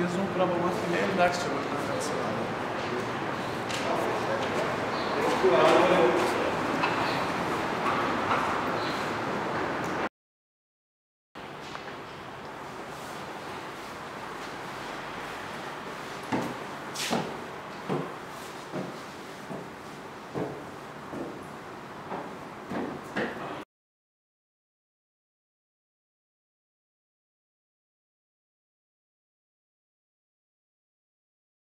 yazım kurabaması ile ders çalışmaya katılmalı.